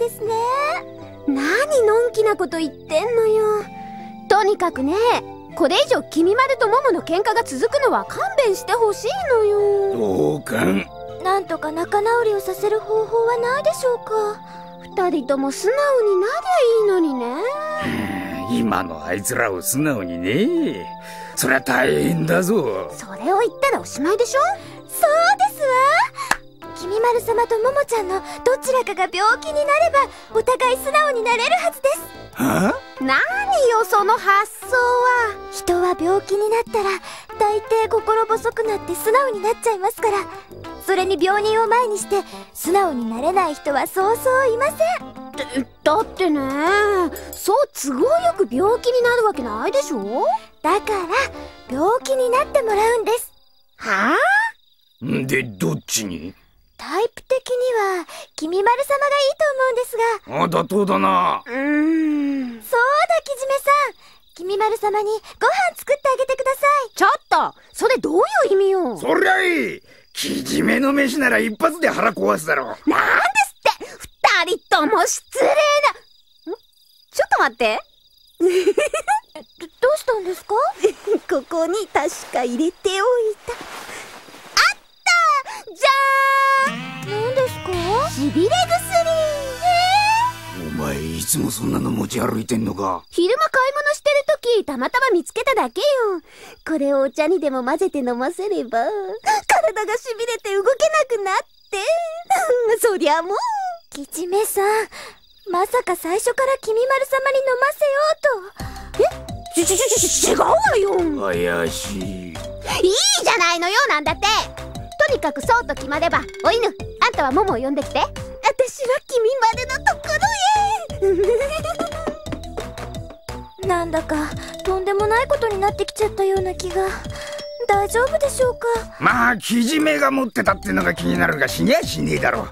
ですね。何のんきなこと言ってんのよ。とにかくねこれ以上君丸と桃の喧嘩が続くのは勘弁してほしいのよ。どうかん。なんとか仲直りをさせる方法はないでしょうか。二人とも素直になりゃいいのにね。今のあいつらを素直にね。そりゃ大変だぞ。それを言ったらおしまいでしょ。そうですわ君丸様と桃ちゃんのどちらかが病気になればお互い素直になれるはずです。は何よその発想は。人は病気になったら大抵心細くなって素直になっちゃいますから。それに病人を前にして素直になれない人はそうそういません。だってねそう都合よく病気になるわけないでしょ？だから病気になってもらうんです。はあ？でどっちに？タイプ的には君丸様がいいと思うんですが。あ妥当だな。うーん。そうだきじめさん。君丸様にご飯作ってあげてください。ちょっとそれどういう意味よ？そりゃいい。きじめの飯なら一発で腹壊すだろなんですって。二人とも失礼なちょっと待って。どうしたんですか？ここに確か入れておいた。あった！じゃーんしびれ薬お前いつもそんなの持ち歩いてんのか。昼間買い物してる時たまたま見つけただけよ。これをお茶にでも混ぜて飲ませれば体がしびれて動けなくなって。そりゃもう。きじめさんまさか最初から君丸様に飲ませようと。え？ちちちち違うわよ。怪しい。いいじゃないのよなんだってとにかくそうと決まればお犬あんたは桃を呼んできて。私は君までのところへ。なんだかとんでもないことになってきちゃったような気が。大丈夫でしょうか？まあきじめが持ってたってのが気になるが死にゃしねえだろ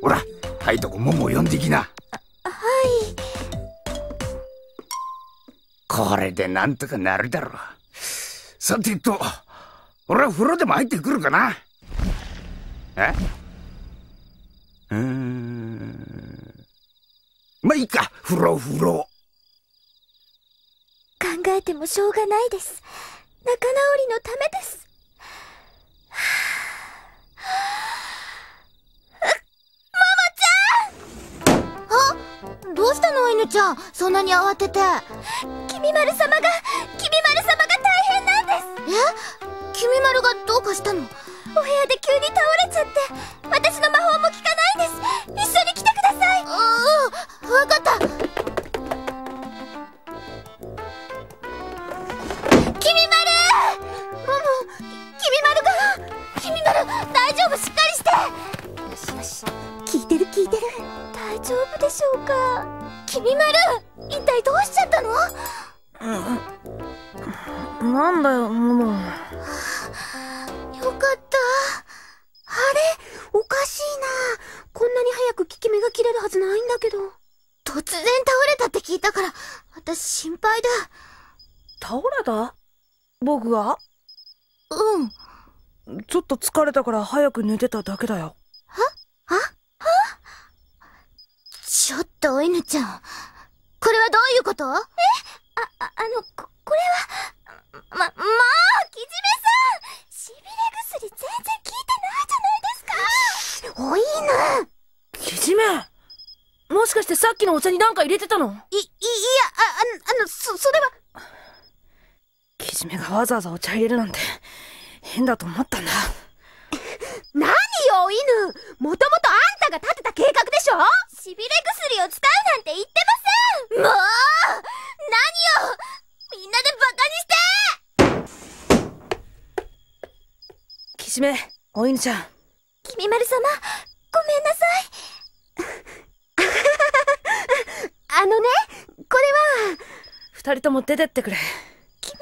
ほらはいとこ桃を呼んできな。はい。これでなんとかなるだろう。さてと俺は風呂でも入ってくるかなえ？うー。んまあいいか。風呂風呂。考えてもしょうがないです。仲直りのためです。どうしたの犬ちゃん？そんなに慌てて。君丸様が君丸様が大変なんです。え？君丸がどうかしたの？お部屋で急に倒れちゃって私の魔法も効かないです。一緒に来てください。うん分かった。君丸！ママ君丸が？君丸大丈夫？しっかりして。よしよし。聞いてる聞いてる。大丈夫でしょうか？君丸一体どうしちゃったの？うん、なんだよモモよかったあれ？おかしいな。こんなに早く効き目が切れるはずないんだけど。突然倒れたって聞いたから私心配だ。倒れた？僕が？うん。ちょっと疲れたから早く寝てただけだよ。は？は？は？ちょっとお犬ちゃん。これはどういうこと？え？あ、あ、あの、こ、これは、ま、まあ、きじめさんもしかしてさっきのお茶になんか入れてたの？い、い、いや、あ、あの、そ、それは。きじめがわざわざお茶入れるなんて変だと思ったんだ。何よお犬。もともとあんたが立てた計画でしょ？しびれ薬を使うなんて言ってません。もう何よ。みんなでバカにして。きじめお犬ちゃん。君丸様ごめんなさいあのねこれは。二人とも出てってくれ。君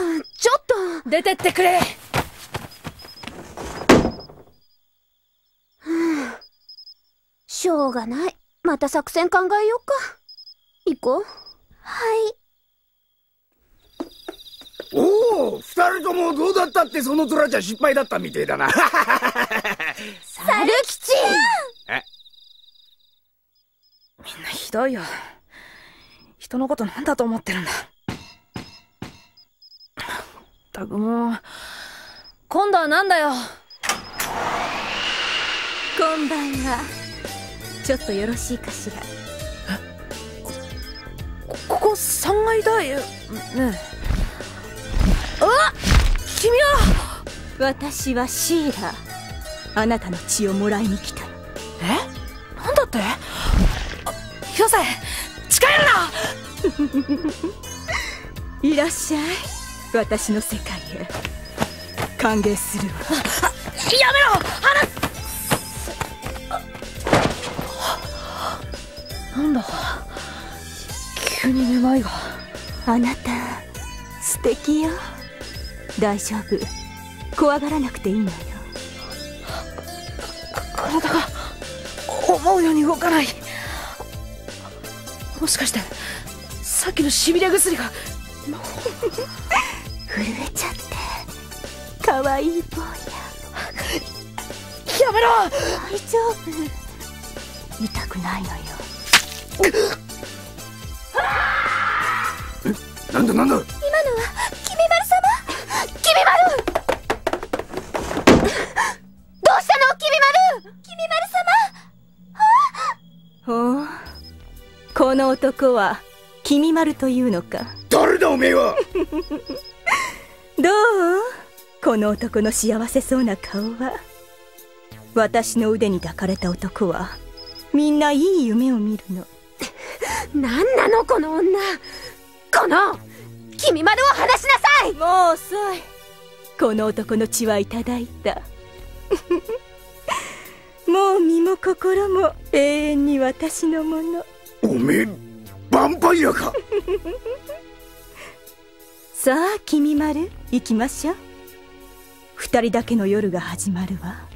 丸様。ちょっと。出てってくれ。しょうがない。また作戦考えようか。行こう。はい。おお二人ともどうだったってそのトラじゃ失敗だったみてえだな。猿吉えひどいよ。人のことなんだと思ってるんだ。ったくもう今度はなんだよ。こんばんはちょっとよろしいかしら。ここ3階だよねえ。あ君は？私はシーラあなたの血をもらいに来たの。え？なんだって？せ近寄るな。いらっしゃい。私の世界へ。歓迎するわ。やめろ。離す。なんだ。急にめまいがあなた素敵よ。大丈夫。怖がらなくていいのよ。体が思うように動かないもしかしてさっきのしびれ薬が。震えちゃって。可愛い坊や。やめろ！大丈夫。痛くないのよ。なんだなんだ？この男は君丸というのか？誰だおめえは？どう？この男の幸せそうな顔は？私の腕に抱かれた男はみんないい夢を見るの。何なの？この女。この君丸を離しなさい！もう遅い。この男の血はいただいた。もう身も心も永遠に私のものおめえヴァンパイアか。さあ君丸行きましょう。二人だけの夜が始まるわ。